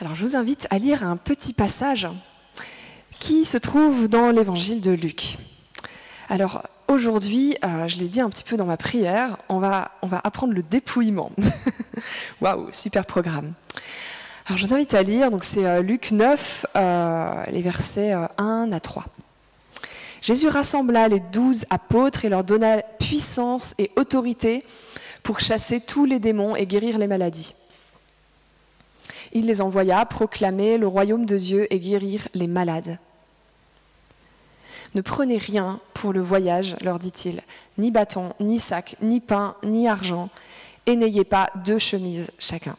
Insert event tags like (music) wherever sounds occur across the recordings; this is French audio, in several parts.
Alors je vous invite à lire un petit passage qui se trouve dans l'évangile de Luc. Alors aujourd'hui, euh, je l'ai dit un petit peu dans ma prière, on va, apprendre le dépouillement. (laughs) Waouh, super programme. Alors je vous invite à lire, donc c'est euh, Luc 9, euh, les versets 1 à 3. Jésus rassembla les douze apôtres et leur donna puissance et autorité pour chasser tous les démons et guérir les maladies. Il les envoya proclamer le royaume de Dieu et guérir les malades. Ne prenez rien pour le voyage, leur dit-il, ni bâton, ni sac, ni pain, ni argent, et n'ayez pas deux chemises chacun.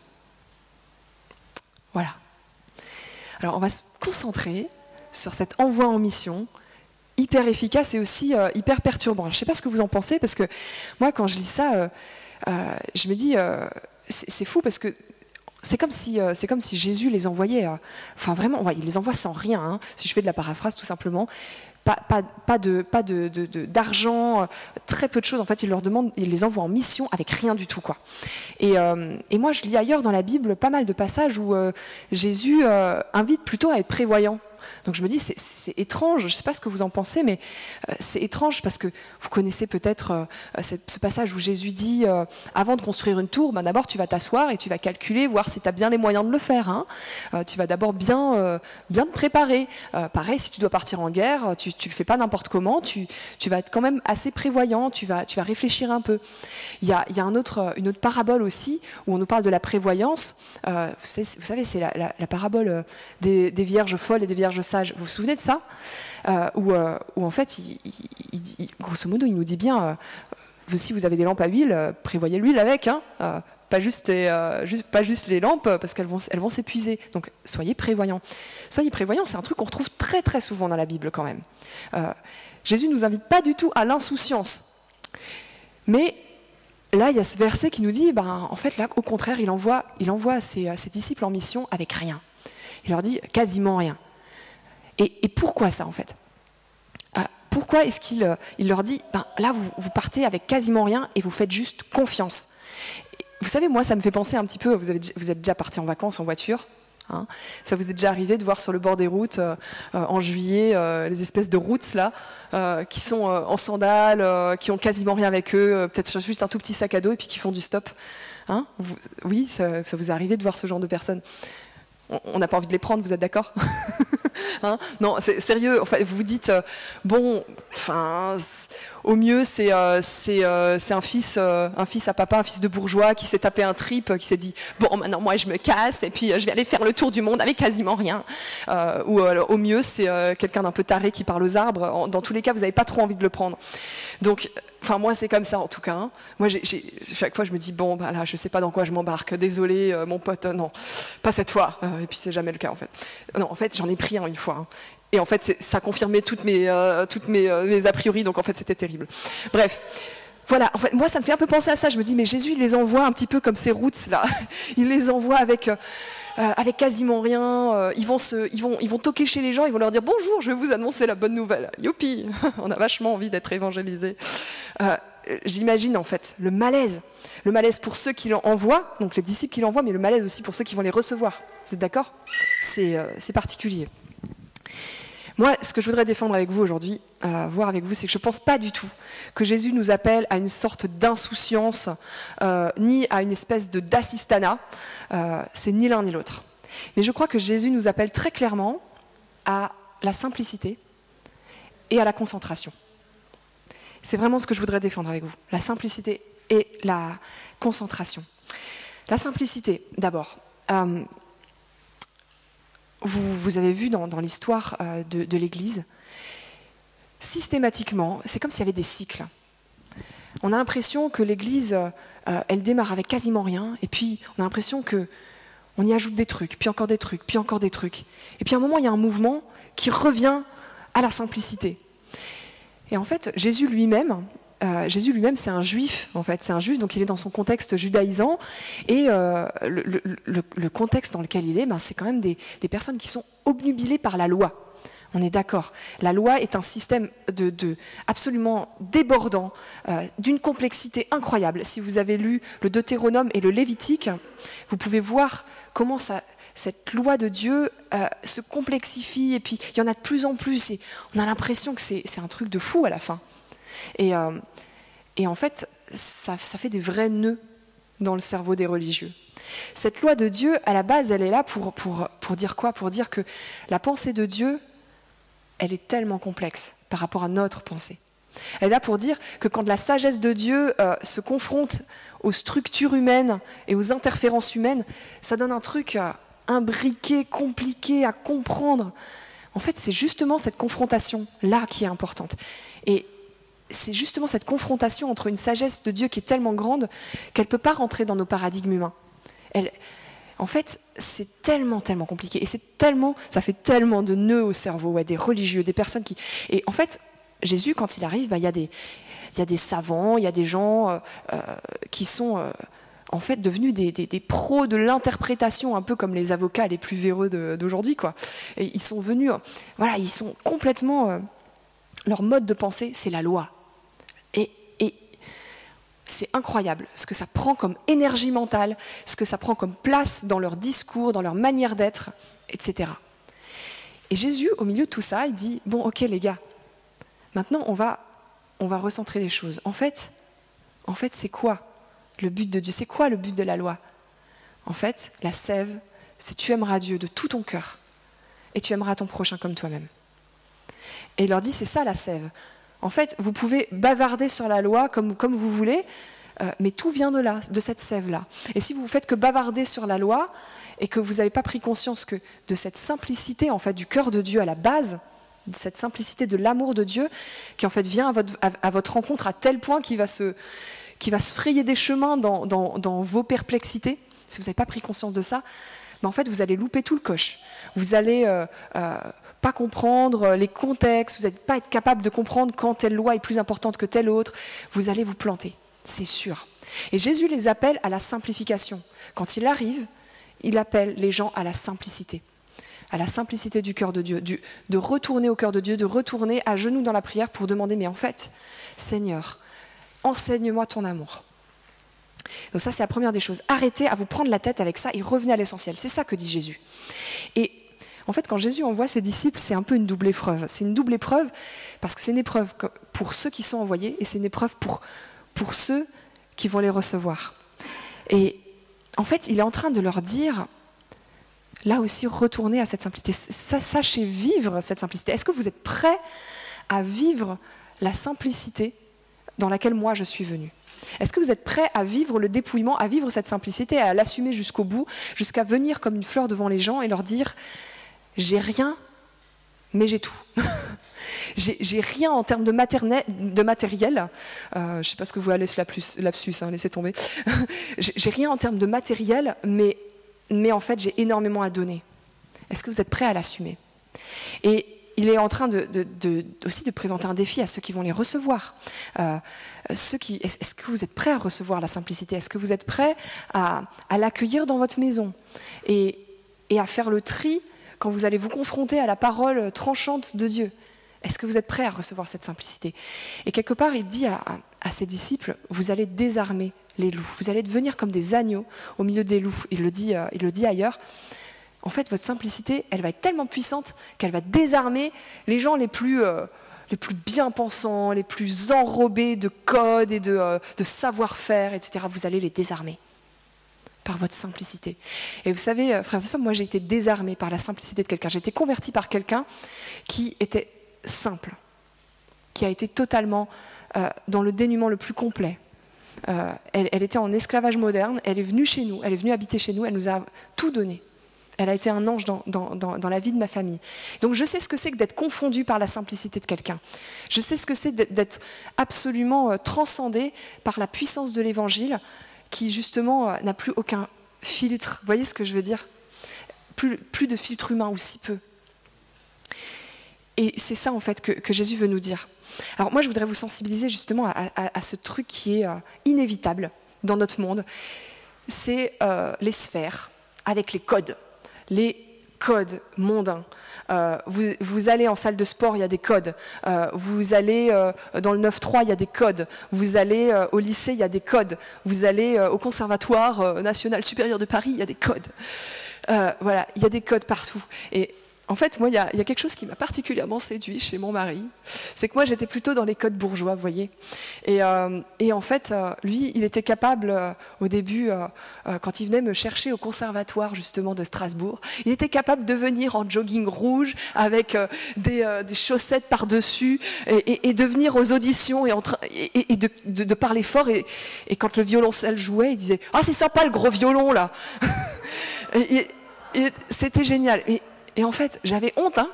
Voilà. Alors on va se concentrer sur cet envoi en mission, hyper efficace et aussi euh, hyper perturbant. Je ne sais pas ce que vous en pensez, parce que moi quand je lis ça, euh, euh, je me dis, c'est fou parce que c'est comme si c'est comme si Jésus les envoyait. enfin vraiment, il les envoie sans rien. Hein, si je fais de la paraphrase tout simplement, pas, de, pas d'argent, euh, très peu de choses. En fait, il leur demande, il les envoie en mission avec rien du tout, quoi. Et, euh, moi, je lis ailleurs dans la Bible pas mal de passages où euh, Jésus invite plutôt à être prévoyant. Donc je me dis, c'est étrange, je ne sais pas ce que vous en pensez, mais euh, c'est étrange parce que vous connaissez peut-être euh, ce passage où Jésus dit, euh, avant de construire une tour, ben d'abord tu vas t'asseoir et tu vas calculer, voir si tu as bien les moyens de le faire. Hein. tu vas d'abord bien, bien te préparer. pareil, si tu dois partir en guerre, tu ne le fais pas n'importe comment, tu, vas être quand même assez prévoyant, tu vas, tu vas réfléchir un peu. Il y a, y a une autre parabole aussi où on nous parle de la prévoyance. vous savez, c'est la, parabole des vierges folles et des vierges sage. Vous vous souvenez de ça euh, euh, où, en fait, grosso modo, il nous dit bien, euh, si vous avez des lampes à huile, prévoyez l'huile avec, hein, pas, juste les, lampes, parce qu'elles vont, s'épuiser. Donc, soyez prévoyants. Soyez prévoyants, c'est un truc qu'on retrouve très très souvent dans la Bible quand même. Jésus ne nous invite pas du tout à l'insouciance. Mais là, il y a ce verset qui nous dit, ben, en fait, là, au contraire, il envoie, il envoie ses disciples en mission avec rien. Il leur dit quasiment rien. Et, pourquoi ça, en fait? Euh, Pourquoi est-ce qu'il euh, leur dit, ben, là, vous, partez avec quasiment rien et vous faites juste confiance? Vous savez, moi, ça me fait penser un petit peu, vous, êtes déjà parti en vacances en voiture hein ça vous est déjà arrivé de voir sur le bord des routes euh, en juillet les espèces de routes là qui sont en sandales, qui ont quasiment rien avec eux, peut-être juste un tout petit sac à dos et puis qui font du stop. Hein oui, ça, ça, vous est arrivé de voir ce genre de personnes? On n'a pas envie de les prendre, vous êtes d'accord? (laughs) Hein non, c'est sérieux. vous vous dites, euh, bon, enfin, au mieux, c'est euh, euh, un fils, un fils à papa, un fils de bourgeois qui s'est tapé un trip, qui s'est dit, bon, maintenant moi je me casse et puis je vais aller faire le tour du monde avec quasiment rien. ou au mieux, c'est quelqu'un d'un peu taré qui parle aux arbres. Dans tous les cas, vous n'avez pas trop envie de le prendre. Donc Enfin, moi, c'est comme ça en tout cas. Hein. Moi, chaque fois, je me dis bon, bah là, je sais pas dans quoi je m'embarque. Désolé, euh, mon pote, non, pas cette fois. Euh, et puis, c'est jamais le cas en fait. Non, en fait, j'en ai pris un une fois. Hein. Et en fait, ça confirmait toutes mes, euh, toutes mes, mes, a priori. Donc, en fait, c'était terrible. Bref. Voilà, en fait, moi, ça me fait un peu penser à ça. Je me dis, mais Jésus, il les envoie un petit peu comme ces routes là. (laughs) Il les envoie avec euh, avec quasiment rien. Euh, ils, vont se, ils, vont, ils vont toquer chez les gens, ils vont leur dire bonjour, je vais vous annoncer la bonne nouvelle. Youpi, (laughs) on a vachement envie d'être évangélisé. Euh, j'imagine en fait le malaise. Le malaise pour ceux qui l'envoient, donc les disciples qui l'envoient, mais le malaise aussi pour ceux qui vont les recevoir. Vous êtes d'accord? C'est particulier. Moi, ce que je voudrais défendre avec vous aujourd'hui, voir avec vous, c'est que je ne pense pas du tout que Jésus nous appelle à une sorte d'insouciance, ni à une espèce de d'assistanat. Euh, c'est ni l'un ni l'autre. Mais je crois que Jésus nous appelle très clairement à la simplicité et à la concentration. C'est vraiment ce que je voudrais défendre avec vous, la simplicité et la concentration. La simplicité, d'abord. Euh, vous, avez vu dans, l'histoire euh, de, l'Église, systématiquement, c'est comme s'il y avait des cycles. On a l'impression que l'Église euh, elle démarre avec quasiment rien, et puis on a l'impression que on y ajoute des trucs, puis encore des trucs, puis encore des trucs. Et puis à un moment, il y a un mouvement qui revient à la simplicité. Et en fait, Jésus lui-même, euh, Jésus lui-même, c'est un juif, en fait, c'est un juif, donc il est dans son contexte judaïsant, et euh, le, contexte dans lequel il est, ben, c'est quand même des, personnes qui sont obnubilées par la loi. On est d'accord. La loi est un système de, absolument débordant, euh, d'une complexité incroyable. Si vous avez lu le Deutéronome et le Lévitique, vous pouvez voir comment ça, cette loi de Dieu se complexifie et puis il y en a de plus en plus et on a l'impression que c'est un truc de fou à la fin. Et, euh, et en fait, ça, ça, fait des vrais nœuds dans le cerveau des religieux. Cette loi de Dieu, à la base, elle est là pour, pour, pour dire quoi? Pour dire que la pensée de Dieu, elle est tellement complexe par rapport à notre pensée. Elle est là pour dire que quand la sagesse de Dieu euh, se confronte aux structures humaines et aux interférences humaines, ça donne un truc euh, imbriqué, compliqué à comprendre. En fait, c'est justement cette confrontation-là qui est importante. Et c'est justement cette confrontation entre une sagesse de Dieu qui est tellement grande qu'elle ne peut pas rentrer dans nos paradigmes humains. Elle, en fait, c'est tellement, tellement compliqué. Et c'est tellement, ça fait tellement de nœuds au cerveau, ouais, des religieux, des personnes qui. Et en fait, Jésus, quand il arrive, bah, il y, a des, savants, il y a des gens euh, euh, qui sont euh, en fait devenus des, pros de l'interprétation, un peu comme les avocats les plus véreux d'aujourd'hui. Quoi. Et ils sont venus, voilà, ils sont complètement. leur mode de pensée, c'est la loi. C'est incroyable ce que ça prend comme énergie mentale, ce que ça prend comme place dans leur discours, dans leur manière d'être, etc. Et Jésus, au milieu de tout ça, il dit Bon, ok, les gars, Maintenant, on va, on va recentrer les choses. En fait, en fait, c'est quoi le but de Dieu? C'est quoi le but de la loi? En fait, la sève, c'est tu aimeras Dieu de tout ton cœur et tu aimeras ton prochain comme toi-même. Et il leur dit, c'est ça la sève. En fait, vous pouvez bavarder sur la loi comme, vous voulez, euh, mais tout vient de là, de cette sève-là. Et si vous faites que bavarder sur la loi et que vous n'avez pas pris conscience que de cette simplicité en fait du cœur de Dieu à la base, cette simplicité de l'amour de Dieu qui en fait vient à votre, rencontre à tel point qu'il va se, va se frayer des chemins dans, vos perplexités. Si vous n'avez pas pris conscience de ça, ben en fait vous allez louper tout le coche. Vous allez euh, euh, pas comprendre les contextes, vous n'allez pas être capable de comprendre quand telle loi est plus importante que telle autre. Vous allez vous planter, c'est sûr. Et Jésus les appelle à la simplification. Quand il arrive, il appelle les gens à la simplicité à la simplicité du cœur de Dieu, de retourner au cœur de Dieu, de retourner à genoux dans la prière pour demander, mais en fait, Seigneur, enseigne-moi ton amour. Donc ça, c'est la première des choses. Arrêtez à vous prendre la tête avec ça et revenez à l'essentiel. C'est ça que dit Jésus. Et en fait, quand Jésus envoie ses disciples, c'est un peu une double épreuve. C'est une double épreuve parce que c'est une épreuve pour ceux qui sont envoyés et c'est une épreuve pour, pour ceux qui vont les recevoir. Et en fait, il est en train de leur dire, là aussi, retournez à cette simplicité. Sachez vivre cette simplicité. Est-ce que vous êtes prêt à vivre la simplicité dans laquelle moi je suis venu Est-ce que vous êtes prêt à vivre le dépouillement, à vivre cette simplicité, à l'assumer jusqu'au bout, jusqu'à venir comme une fleur devant les gens et leur dire j'ai rien, mais j'ai tout. (laughs) j'ai rien en termes de, matériel. Euh, je ne sais pas ce que vous allez lapsus, hein, laissez tomber. (laughs) j'ai rien en termes de matériel, mais mais en fait j'ai énormément à donner. Est-ce que vous êtes prêts à l'assumer? Et il est en train de, aussi de présenter un défi à ceux qui vont les recevoir. Euh, est-ce que vous êtes prêts à recevoir la simplicité? Est-ce que vous êtes prêts à, l'accueillir dans votre maison? Et, à faire le tri quand vous allez vous confronter à la parole tranchante de Dieu Est-ce que vous êtes prêts à recevoir cette simplicité? Et quelque part, il dit à, ses disciples, vous allez désarmer les loups. Vous allez devenir comme des agneaux au milieu des loups. Il le dit, euh, il le dit ailleurs. En fait, votre simplicité, elle va être tellement puissante qu'elle va désarmer les gens les plus, euh, les plus bien pensants, les plus enrobés de codes et de, euh, de savoir-faire, etc. Vous allez les désarmer par votre simplicité. Et vous savez, frères et sœurs, moi j'ai été désarmé par la simplicité de quelqu'un. J'ai été converti par quelqu'un qui était simple, qui a été totalement dans le dénuement le plus complet, euh, elle, était en esclavage moderne, elle est venue chez nous, elle est venue habiter chez nous, elle nous a tout donné. Elle a été un ange dans, dans, la vie de ma famille. Donc je sais ce que c'est que d'être confondu par la simplicité de quelqu'un. Je sais ce que c'est d'être absolument euh, transcendé par la puissance de l'évangile qui justement euh, n'a plus aucun filtre. Vous voyez ce que je veux dire? Plus, de filtre humain ou si peu. Et c'est ça en fait que Jésus veut nous dire. Alors moi, je voudrais vous sensibiliser justement à, ce truc qui est euh, inévitable dans notre monde. C'est euh, les sphères avec les codes, les codes mondains. Euh, vous, allez en salle de sport, il y a des codes. vous allez dans le 9-3, il y a des codes. Vous allez au lycée, il y a des codes. Vous allez au Conservatoire national supérieur de Paris, il y a des codes. Euh, voilà, il y a des codes partout. En fait, moi, il y, a quelque chose qui m'a particulièrement séduit chez mon mari. C'est que moi, j'étais plutôt dans les codes bourgeois, vous voyez. Et, euh, en fait, euh, lui, il était capable, euh, au début, quand il venait me chercher au conservatoire, justement, de Strasbourg, il était capable de venir en jogging rouge, avec des, chaussettes par-dessus, et, de venir aux auditions et, de, parler fort. Et, quand le violoncelle jouait, il disait « Ah, c'est sympa le gros violon, là !» (laughs) C'était génial. En fait, j'avais honte, hein.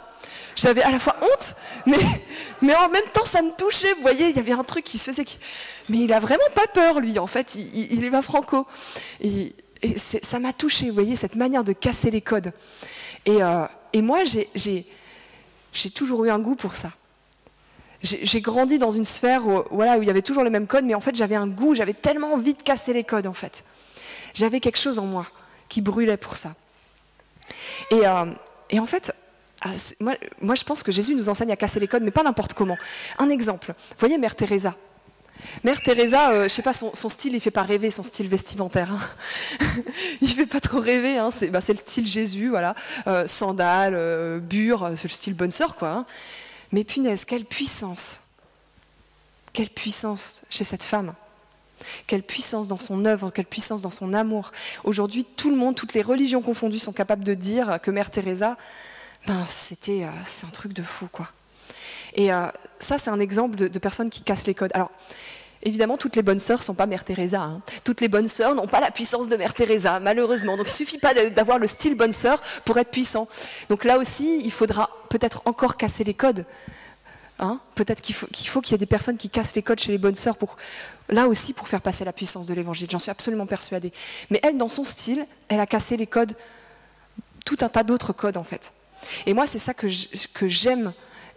J'avais à la fois honte, mais, en même temps, ça me touchait. Vous voyez, il y avait un truc qui se faisait. Mais il a vraiment pas peur, lui, en fait. Il, est pas franco. Et, ça m'a touché, vous voyez, cette manière de casser les codes. Et, euh, moi, j'ai toujours eu un goût pour ça. J'ai grandi dans une sphère où il y avait toujours les mêmes codes, mais en fait, j'avais un goût, j'avais tellement envie de casser les codes, en fait. J'avais quelque chose en moi qui brûlait pour ça. Et, euh, et en fait, ah, moi, je pense que Jésus nous enseigne à casser les codes, mais pas n'importe comment. Un exemple, vous voyez Mère Teresa. Mère Teresa, euh, je sais pas, son, style, il fait pas rêver, son style vestimentaire. Hein. (laughs) il fait pas trop rêver. Hein. Bah, c'est le style Jésus, voilà, euh, sandales, euh, bure, c'est le style bonne sœur, quoi. Hein. Mais punaise, quelle puissance, quelle puissance chez cette femme. Quelle puissance dans son œuvre, quelle puissance dans son amour. Aujourd'hui, tout le monde, toutes les religions confondues, sont capables de dire que Mère Teresa, ben, c'était, euh, c'est un truc de fou, quoi. Et euh, ça, c'est un exemple de, personnes qui cassent les codes. Alors, évidemment, toutes les bonnes sœurs sont pas Mère Teresa. Hein. Toutes les bonnes sœurs n'ont pas la puissance de Mère Teresa, malheureusement. Donc, il suffit pas d'avoir le style bonne sœur pour être puissant. Donc là aussi, il faudra peut-être encore casser les codes. Hein. peut-être qu'il faut qu'il y ait des personnes qui cassent les codes chez les bonnes sœurs pour, là aussi pour faire passer la puissance de l'évangile. J'en suis absolument persuadée. Mais elle, dans son style, elle a cassé les codes, tout un tas d'autres codes en fait. Et moi, c'est ça que j'aime.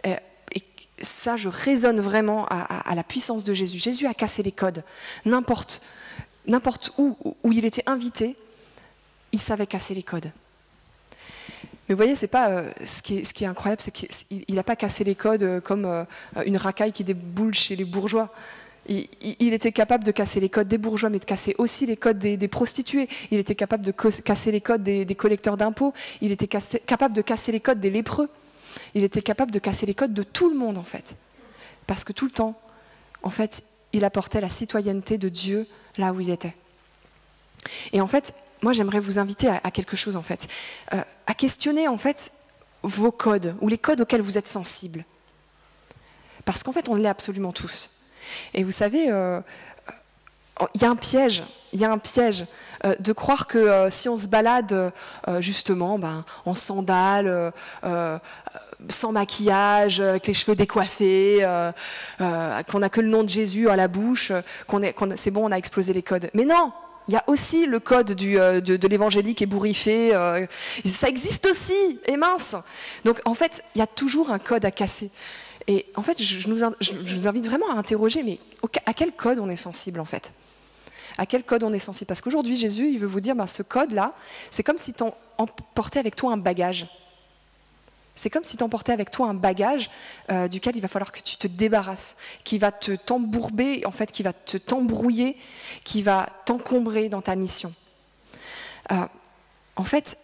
Euh, et ça, je résonne vraiment à, la puissance de Jésus. Jésus a cassé les codes. N'importe n'importe où où il était invité, il savait casser les codes. Mais vous voyez, c'est pas euh, ce, qui est, incroyable, c'est qu'il n'a pas cassé les codes euh, comme une racaille qui déboule chez les bourgeois il, était capable de casser les codes des bourgeois, mais de casser aussi les codes des, prostituées. Il était capable de casser les codes des, collecteurs d'impôts. Il était capable de casser les codes des lépreux. Il était capable de casser les codes de tout le monde, en fait. Parce que tout le temps, en fait, il apportait la citoyenneté de Dieu là où il était. Et en fait, moi, j'aimerais vous inviter à, quelque chose, en fait, euh, à questionner, en fait, vos codes ou les codes auxquels vous êtes sensibles. Parce qu'en fait, on l'est absolument tous. Et vous savez, euh, il y a un piège, il y a un piège euh, de croire que euh, si on se balade justement ben, en sandales, sans maquillage, avec les cheveux décoiffés, qu'on n'a que le nom de Jésus à la bouche, qu'on est, c'est bon, on a explosé les codes. Mais non, il y a aussi le code du, de, l'évangélique ébouriffé. ça existe aussi, et mince. Donc en fait, il y a toujours un code à casser. Et en fait, je, vous invite vraiment à interroger, mais à quel code on est sensible en fait? À quel code on est sensible? Parce qu'aujourd'hui, Jésus, il veut vous dire, ben, ce code-là, c'est comme si tu emportais avec toi un bagage. C'est comme si tu emportais avec toi un bagage euh, duquel il va falloir que tu te débarrasses, qui va te t'embourber, en fait, qui va te t'embrouiller, qui va t'encombrer dans ta mission. Euh, en fait,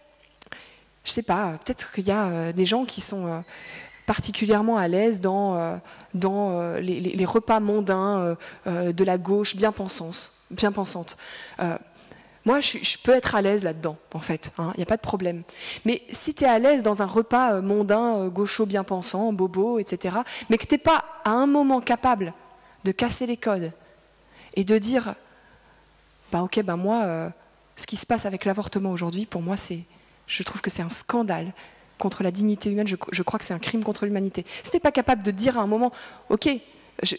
je sais pas, peut-être qu'il y a euh, des gens qui sont particulièrement à l'aise dans, euh, dans euh, les, repas mondains euh, de la gauche bien. Bien pensante. Moi, je, peux être à l'aise là-dedans, en fait, il hein, n'y a pas de problème. Mais si tu es à l'aise dans un repas mondain, gaucho bien pensant, bobo, etc., mais que tu n'es pas à un moment capable de casser les codes et de dire, bah ok, bah moi, ce qui se passe avec l'avortement aujourd'hui, pour moi, c'est, je trouve que c'est un scandale contre la dignité humaine, je, crois que c'est un crime contre l'humanité. Si tu pas capable de dire à un moment, ok, je,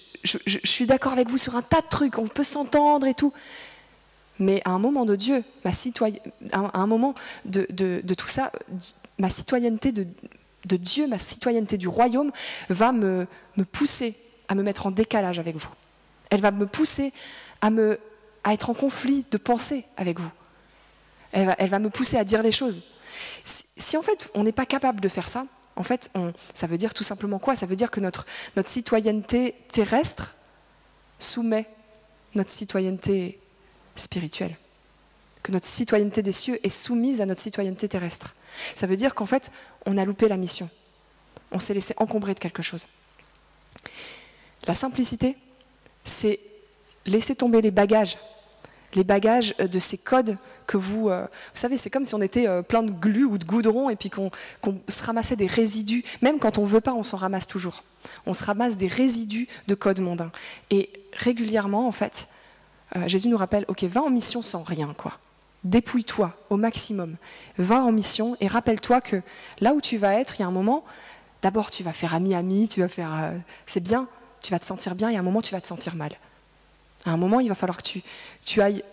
suis d'accord avec vous sur un tas de trucs, on peut s'entendre et tout, mais à un moment de Dieu, ma à un moment de, tout ça, ma citoyenneté de, Dieu, ma citoyenneté du royaume va me, me, pousser à me mettre en décalage avec vous. Elle va me pousser à, me, à être en conflit de pensée avec vous. elle va me pousser à dire les choses. Si, en fait on n'est pas capable de faire ça, en fait, ça veut dire tout simplement quoi? Ça veut dire que notre, notre citoyenneté terrestre soumet notre citoyenneté spirituelle. que notre citoyenneté des cieux est soumise à notre citoyenneté terrestre. Ça veut dire qu'en fait, on a loupé la mission. On s'est laissé encombrer de quelque chose. La simplicité, c'est laisser tomber les bagages, les bagages euh, de ces codes que vous... Euh, vous savez, c'est comme si on était euh, plein de glu ou de goudron et puis qu'on se ramassait des résidus. Même quand on ne veut pas, on s'en ramasse toujours. On se ramasse des résidus de codes mondains. Et régulièrement, en fait, Jésus nous rappelle, ok, va en mission sans rien, quoi. Dépouille-toi au maximum. Va en mission et rappelle-toi que là où tu vas être, il y a un moment, d'abord tu vas faire ami-ami, tu vas faire... c'est bien, tu vas te sentir bien, et à un moment tu vas te sentir mal. À un moment, il va falloir que tu, tu ailles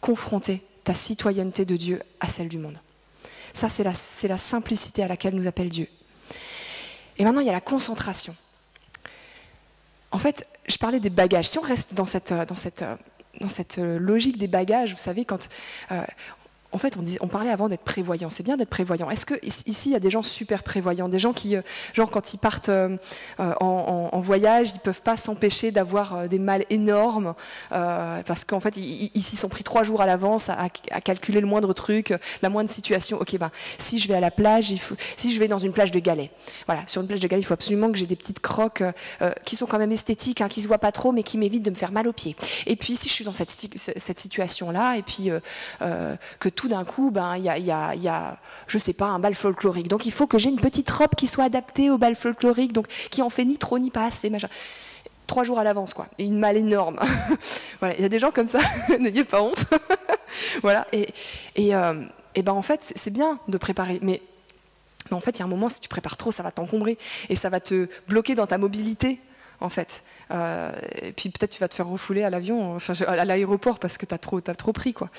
confronter ta citoyenneté de Dieu à celle du monde. Ça, c'est la, la simplicité à laquelle nous appelle Dieu. Et maintenant, il y a la concentration. En fait, je parlais des bagages. Si on reste dans cette, cette, dans cette logique des bagages, vous savez, quand euh, en fait, on, parlait avant d'être prévoyant. C'est bien d'être prévoyant. Est-ce que ici, il y a des gens super prévoyants, des gens qui, euh, genre, quand ils partent euh, euh, en, voyage, ils peuvent pas s'empêcher d'avoir des mal énormes parce qu'en fait, ils s'y sont pris trois jours à l'avance à, calculer le moindre truc, la moindre situation. Ok, ben, si je vais à la plage, si je vais dans une plage de galets, voilà, sur une plage de galets, il faut absolument que j'ai des petites croques qui sont quand même esthétiques, hein, qui se voient pas trop, mais qui m'évitent de me faire mal aux pieds. Et puis, si je suis dans cette, cette situation-là, et puis que tout d'un coup, ben, il y, a, y, a, je sais pas, un bal folklorique. Donc il faut que j'ai une petite robe qui soit adaptée au bal folklorique, donc qui en fait ni trop ni pas assez, machin. Trois jours à l'avance, quoi. Et une malle énorme. (laughs) voilà, il y a des gens comme ça, (laughs) n'ayez pas honte. (laughs) voilà, euh, et, ben en fait, c'est bien de préparer, mais mais en fait, il y a un moment, si tu prépares trop, ça va t'encombrer et ça va te bloquer dans ta mobilité en fait. Euh, et puis peut-être tu vas te faire refouler à l'avion, à l'aéroport parce que tu as trop, trop pris. Quoi.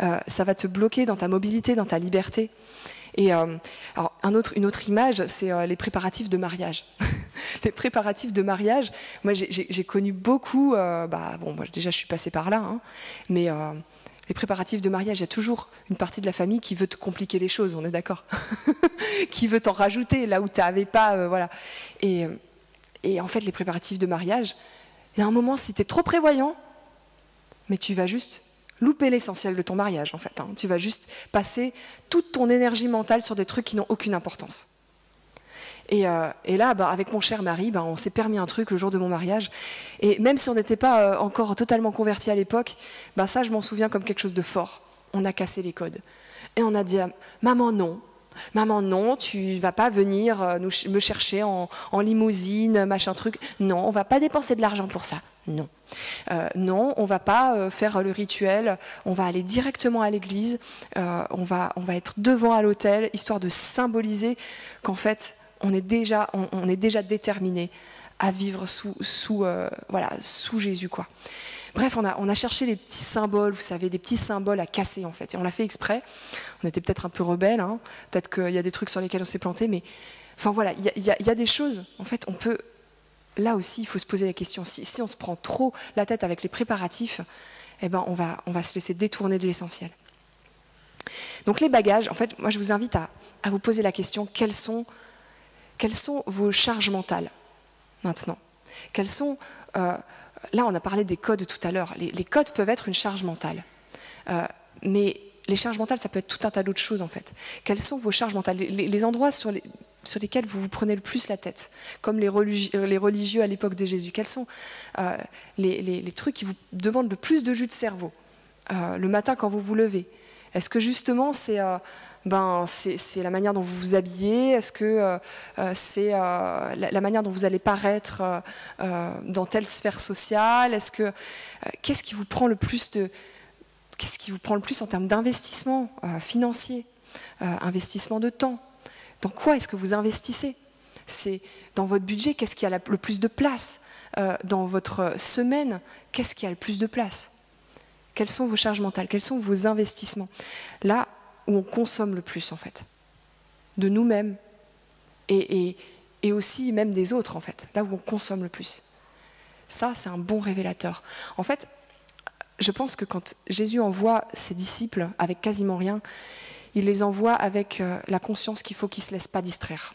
Euh, ça va te bloquer dans ta mobilité, dans ta liberté. Et euh, alors, une autre image, c'est les préparatifs de mariage. (laughs) les préparatifs de mariage, moi j'ai connu beaucoup, bah, bon, moi, déjà je suis passée par là, hein, mais les préparatifs de mariage, il y a toujours une partie de la famille qui veut te compliquer les choses, on est d'accord? (laughs) Qui veut t'en rajouter là où tu n'avais pas. voilà. Et et en fait, les préparatifs de mariage, il y a un moment, si tu es trop prévoyant, mais tu vas juste louper l'essentiel de ton mariage, en fait. Hein. Tu vas juste passer toute ton énergie mentale sur des trucs qui n'ont aucune importance. Et, euh, là, bah, avec mon cher mari, bah, on s'est permis un truc le jour de mon mariage. Et même si on n'était pas euh, encore totalement converti à l'époque, bah, ça, je m'en souviens comme quelque chose de fort. On a cassé les codes. Et on a dit, maman, non, Maman, non, tu vas pas venir euh, me chercher en, limousine, machin truc. Non, on va pas dépenser de l'argent pour ça. Non. Euh, non, on va pas euh, faire le rituel, on va aller directement à l'église, on, va, être devant à l'hôtel, histoire de symboliser qu'en fait, on est déjà, déterminé à vivre sous Jésus. quoi. Bref, on a, cherché les petits symboles, vous savez, des petits symboles à casser en fait. Et on l'a fait exprès. On était peut-être un peu rebelles, hein. peut-être qu'il y a des trucs sur lesquels on s'est planté, mais enfin voilà, il y, a des choses, en fait, on peut. Là aussi, il faut se poser la question. Si, on se prend trop la tête avec les préparatifs, eh ben, on, va, se laisser détourner de l'essentiel. Donc les bagages, en fait, moi je vous invite à, vous poser la question quelles sont, quelles sont vos charges mentales maintenant? Quelles sont euh, là, on a parlé des codes tout à l'heure. Les, codes peuvent être une charge mentale. Euh, mais les charges mentales, ça peut être tout un tas d'autres choses, en fait. Quelles sont vos charges mentales? Les, endroits sur, lesquels vous vous prenez le plus la tête, comme les religieux, à l'époque de Jésus Quels sont euh, les, trucs qui vous demandent le plus de jus de cerveau euh, le matin quand vous vous levez? Est-ce que justement c'est ben, c'est la manière dont vous vous habillez. Est-ce que euh, euh, c'est euh, la, manière dont vous allez paraître dans telle sphère sociale? Est-ce que qu'est-ce qui vous prend le plus de qu'est-ce qui vous prend le plus en termes d'investissement financier, investissement de temps? Dans quoi est-ce que vous investissez? C'est dans votre budget, qu'est-ce qui a le plus de place Dans votre semaine, qu'est-ce qui a le plus de place? Quelles sont vos charges mentales? Quels sont vos investissements? Là, où on consomme le plus en fait, de nous-mêmes et, aussi même des autres en fait, là où on consomme le plus. Ça, c'est un bon révélateur. En fait, je pense que quand Jésus envoie ses disciples avec quasiment rien, il les envoie avec euh, la conscience qu'il faut qu'ils ne se laissent pas distraire.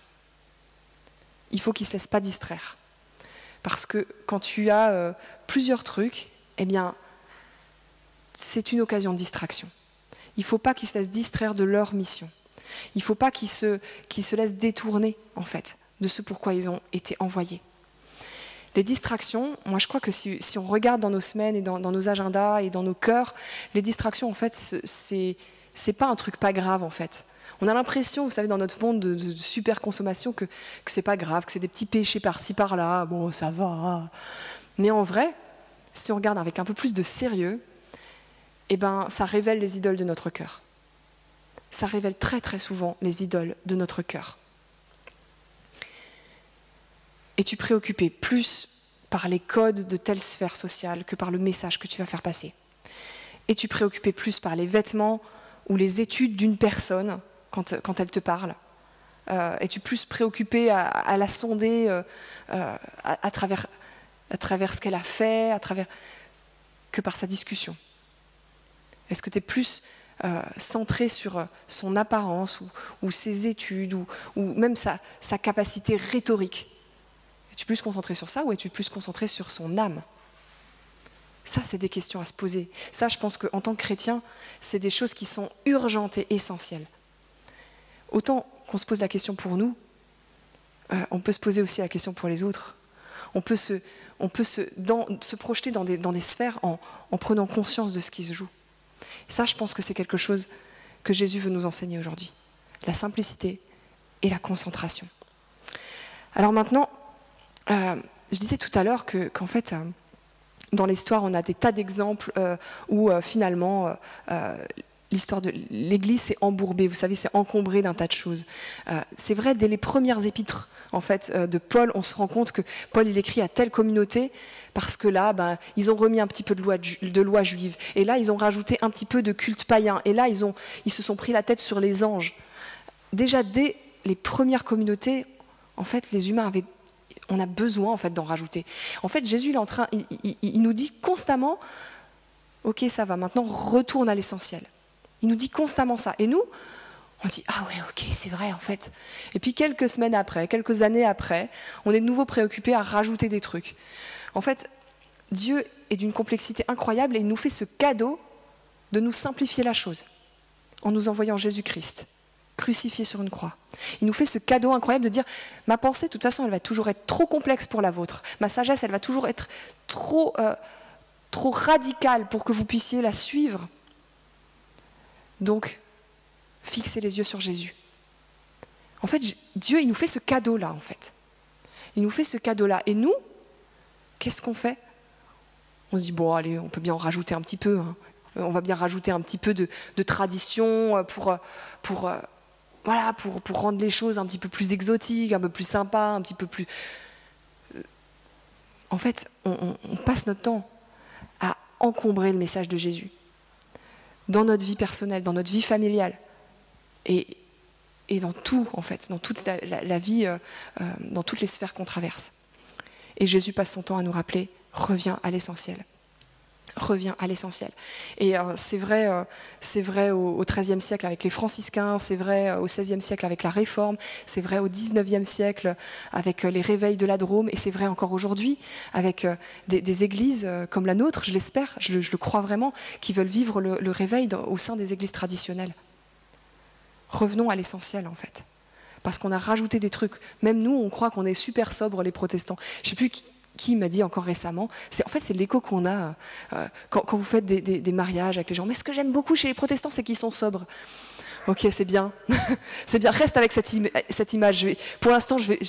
Il faut qu'ils ne se laissent pas distraire. Parce que quand tu as euh, plusieurs trucs, eh bien, c'est une occasion de distraction. Il ne faut pas qu'ils se laissent distraire de leur mission. Il ne faut pas qu'ils se, se laissent détourner, en fait, de ce pourquoi ils ont été envoyés. Les distractions, moi je crois que si, on regarde dans nos semaines et dans, nos agendas et dans nos cœurs, les distractions, en fait, c'est, c'est pas un truc pas grave, en fait. On a l'impression, vous savez, dans notre monde de, super consommation, que, que c'est pas grave, que c'est des petits péchés par-ci par-là, bon, ça va. Mais en vrai, si on regarde avec un peu plus de sérieux, eh ben, ça révèle les idoles de notre cœur. Ça révèle très très souvent les idoles de notre cœur. Es-tu préoccupé plus par les codes de telle sphère sociale que par le message que tu vas faire passer? Es-tu préoccupé plus par les vêtements ou les études d'une personne quand, elle te parle? Euh, Es-tu plus préoccupé à, la sonder euh, euh, à, travers, à travers ce qu'elle a fait, à travers que par sa discussion? Est-ce que tu es plus euh, centré sur euh, son apparence ou, ses études ou, même sa, capacité rhétorique? Es-tu plus concentré sur ça ou es-tu plus concentré sur son âme? Ça, c'est des questions à se poser. Ça, je pense qu'en tant que chrétien, c'est des choses qui sont urgentes et essentielles. Autant qu'on se pose la question pour nous, euh, on peut se poser aussi la question pour les autres. On peut se, projeter dans des, sphères en prenant conscience de ce qui se joue. Ça, je pense que c'est quelque chose que Jésus veut nous enseigner aujourd'hui. La simplicité et la concentration. Alors maintenant, euh, je disais tout à l'heure qu'en fait, euh, dans l'histoire, on a des tas d'exemples euh, où finalement l'histoire de l'Église s'est embourbée, vous savez, c'est encombré d'un tas de choses. c'est vrai, dès les premières épîtres en fait, de Paul, on se rend compte que Paul, il écrit à telle communauté, parce que là, ben, ils ont remis un petit peu de loi, juive. Et là, ils ont rajouté un petit peu de culte païen. Et là, ils, ont, ils se sont pris la tête sur les anges. Déjà, dès les premières communautés, en fait, les humains avaient on a besoin en fait d'en rajouter. En fait, Jésus il est en train, il, nous dit constamment, ok, ça va, maintenant retourne à l'essentiel. Il nous dit constamment ça. Et nous, on dit ah ouais, ok, c'est vrai en fait. Et puis quelques semaines après, quelques années après, on est de nouveau préoccupé à rajouter des trucs. En fait, Dieu est d'une complexité incroyable et il nous fait ce cadeau de nous simplifier la chose en nous envoyant Jésus-Christ crucifié sur une croix. Il nous fait ce cadeau incroyable de dire ma pensée, de toute façon, elle va toujours être trop complexe pour la vôtre. Ma sagesse, elle va toujours être trop, euh, trop radicale pour que vous puissiez la suivre. Donc, fixez les yeux sur Jésus. En fait, Dieu, il nous fait ce cadeau-là, en fait. Il nous fait ce cadeau-là. Et nous, qu'est-ce qu'on fait? On se dit, bon, allez, on peut bien en rajouter un petit peu. Hein. On va bien rajouter un petit peu de, tradition euh, pour, euh, pour, euh, voilà, pour, pour rendre les choses un petit peu plus exotiques, un peu plus sympas, un petit peu plus... En fait, on, passe notre temps à encombrer le message de Jésus dans notre vie personnelle, dans notre vie familiale et, dans tout, en fait, dans toute la, vie, dans toutes les sphères qu'on traverse. Et Jésus passe son temps à nous rappeler, reviens à l'essentiel. Reviens à l'essentiel. Et euh, c'est vrai, euh, vrai au XIIIe siècle avec les franciscains, c'est vrai euh, au XVIe siècle avec la Réforme, c'est vrai au XIXe siècle avec les réveils de la Drôme, et c'est vrai encore aujourd'hui avec des, églises comme la nôtre, je l'espère, je, le crois vraiment, qui veulent vivre le réveil au sein des églises traditionnelles. Revenons à l'essentiel en fait parce qu'on a rajouté des trucs. Même nous, on croit qu'on est super sobre, les protestants. Je ne sais plus qui, m'a dit encore récemment. En fait, c'est l'écho qu'on a euh, quand, vous faites des, mariages avec les gens. Mais ce que j'aime beaucoup chez les protestants, c'est qu'ils sont sobres. Ok, c'est bien. (laughs) c'est bien. Reste avec cette, image. pour l'instant, je vais.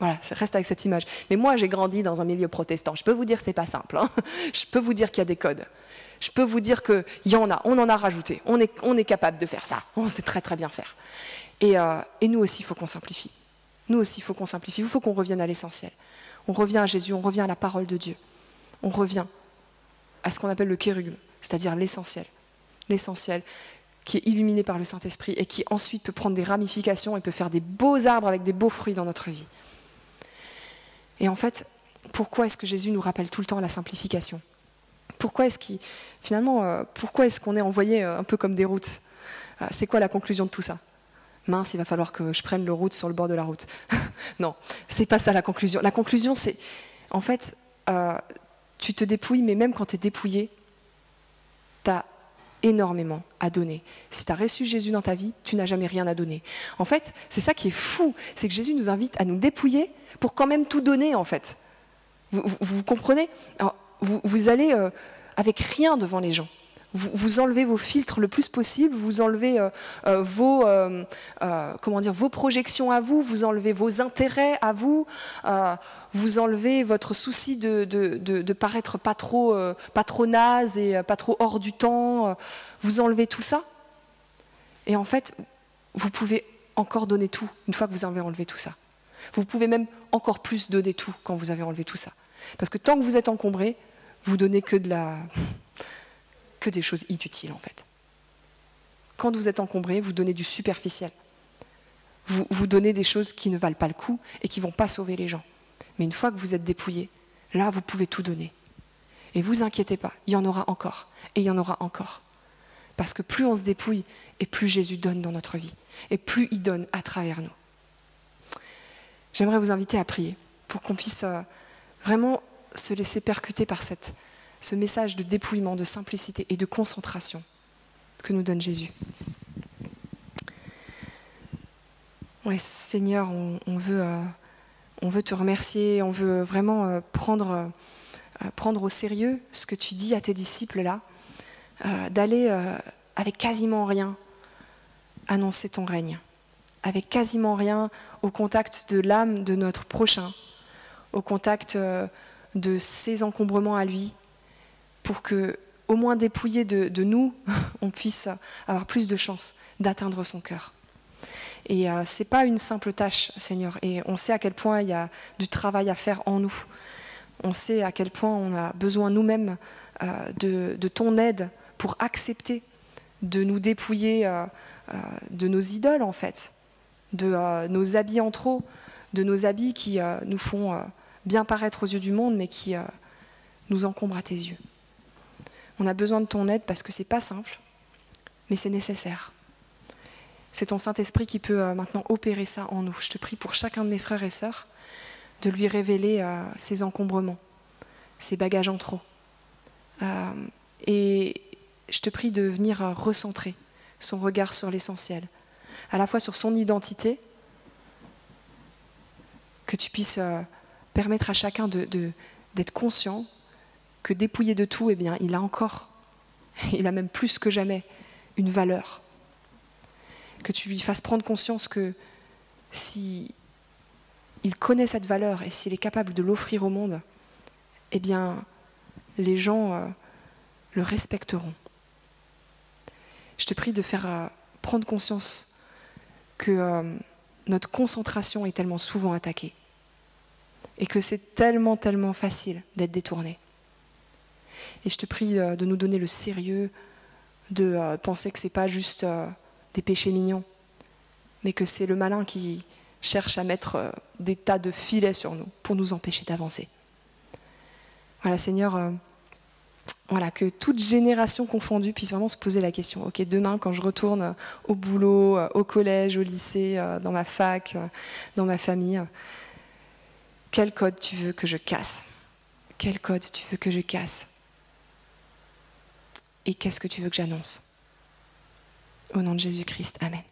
voilà, reste avec cette image. Mais moi, j'ai grandi dans un milieu protestant. Je peux vous dire, c'est pas simple. Hein. (laughs) je peux vous dire qu'il y a des codes. Je peux vous dire qu'il y en a. On en a rajouté. On est, capable de faire ça. On sait très très bien faire. Euh, et, nous aussi, il faut qu'on simplifie. Nous aussi, il faut qu'on simplifie. Il faut qu'on revienne à l'essentiel. On revient à Jésus, on revient à la parole de Dieu. On revient à ce qu'on appelle le kérugme, c'est-à-dire l'essentiel. L'essentiel qui est illuminé par le Saint-Esprit et qui ensuite peut prendre des ramifications et peut faire des beaux arbres avec des beaux fruits dans notre vie. Et en fait, pourquoi est-ce que Jésus nous rappelle tout le temps la simplification? Pourquoi est-ce qu'il, finalement, euh, pourquoi est-ce qu'on est envoyé euh, un peu comme des routes? C'est quoi la conclusion de tout ça? Mince, il va falloir que je prenne le route sur le bord de la route. (laughs) non, c'est pas ça la conclusion. La conclusion, c'est, en fait, euh, tu te dépouilles, mais même quand tu es dépouillé, tu as énormément à donner. Si tu as reçu Jésus dans ta vie, tu n'as jamais rien à donner. En fait, c'est ça qui est fou, c'est que Jésus nous invite à nous dépouiller pour quand même tout donner, en fait. Vous, comprenez? Vous, allez euh, avec rien devant les gens vous, enlevez vos filtres le plus possible, vous enlevez euh, euh, vos, comment dire, vos projections à vous, vous enlevez vos intérêts à vous, vous enlevez votre souci de, de, paraître pas trop, pas trop naze et pas trop hors du temps, vous enlevez tout ça. Et en fait, vous pouvez encore donner tout une fois que vous avez enlevé tout ça. Vous pouvez même encore plus donner tout quand vous avez enlevé tout ça. Parce que tant que vous êtes encombré, vous donnez que de la que des choses inutiles en fait. Quand vous êtes encombré, vous donnez du superficiel. Vous, vous donnez des choses qui ne valent pas le coup et qui ne vont pas sauver les gens. Mais une fois que vous êtes dépouillé, là, vous pouvez tout donner. Et vous inquiétez pas, il y en aura encore. Et il y en aura encore. Parce que plus on se dépouille, et plus Jésus donne dans notre vie. Et plus il donne à travers nous. J'aimerais vous inviter à prier pour qu'on puisse euh, vraiment se laisser percuter par cette, ce message de dépouillement, de simplicité et de concentration que nous donne Jésus. Ouais, Seigneur, on, veut, euh, on veut te remercier, on veut vraiment euh, prendre, euh, prendre au sérieux ce que tu dis à tes disciples là, d'aller avec quasiment rien annoncer ton règne, avec quasiment rien au contact de l'âme de notre prochain, au contact de ses encombrements à lui, pour que, au moins dépouillé de, nous, (laughs) on puisse avoir plus de chances d'atteindre son cœur. Et euh, ce n'est pas une simple tâche, Seigneur. Et on sait à quel point il y a du travail à faire en nous. On sait à quel point on a besoin nous-mêmes euh, de, ton aide pour accepter de nous dépouiller euh, de nos idoles, en fait, de nos habits en trop, de nos habits qui nous font bien paraître aux yeux du monde, mais qui nous encombrent à tes yeux. On a besoin de ton aide parce que c'est pas simple, mais c'est nécessaire. C'est ton Saint-Esprit qui peut euh, maintenant opérer ça en nous. Je te prie pour chacun de mes frères et sœurs de lui révéler euh, ses encombrements, ses bagages en trop. Euh, et je te prie de venir recentrer son regard sur l'essentiel, à la fois sur son identité, que tu puisses permettre à chacun d'être conscient que dépouillé de tout, eh bien, il a encore, (laughs) il a même plus que jamais une valeur. Que tu lui fasses prendre conscience que si il connaît cette valeur et s'il est capable de l'offrir au monde, eh bien, les gens euh, le respecteront. Je te prie de faire euh, prendre conscience que euh, notre concentration est tellement souvent attaquée et que c'est tellement, tellement facile d'être détourné. Et je te prie euh, de nous donner le sérieux de euh, penser que ce n'est pas juste euh, des péchés mignons, mais que c'est le malin qui cherche à mettre des tas de filets sur nous pour nous empêcher d'avancer. Voilà, Seigneur, voilà, que toute génération confondue puisse vraiment se poser la question. Ok, demain, quand je retourne au boulot, au collège, au lycée, dans ma fac, dans ma famille, quel code tu veux que je casse? Quel code tu veux que je casse? Et qu'est-ce que tu veux que j'annonce? Au nom de Jésus-Christ, Amen.